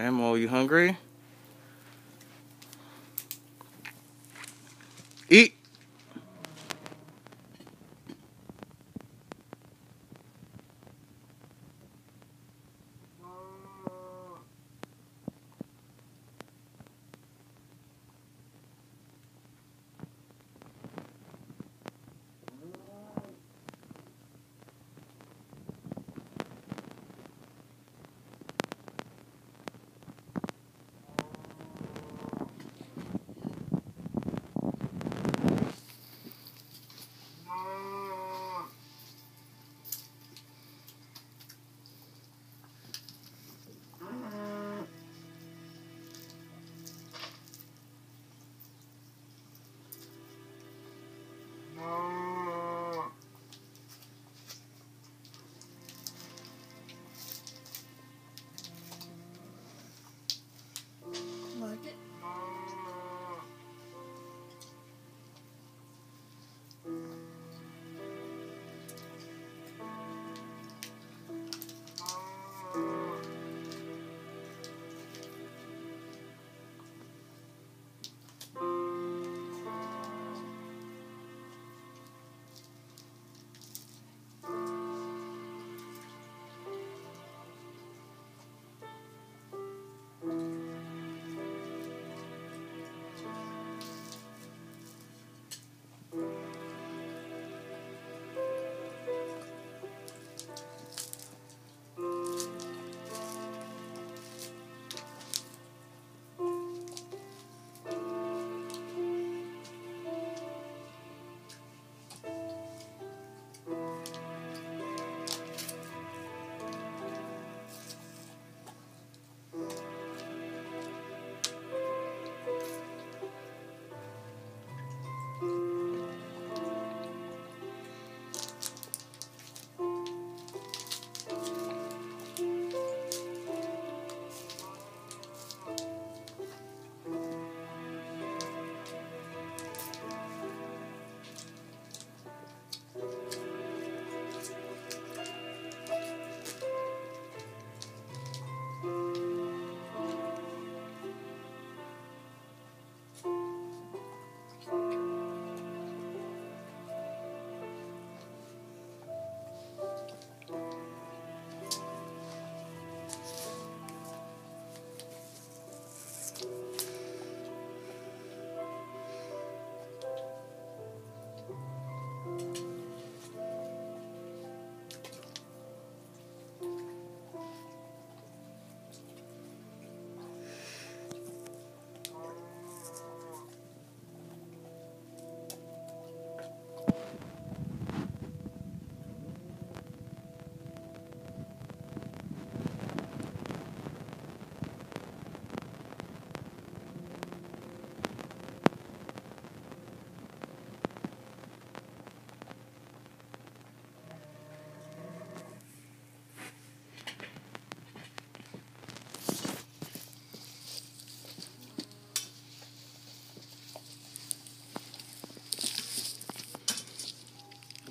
Ammo, you hungry? Eat! Oh.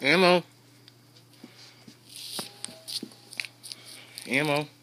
Ammo. Ammo.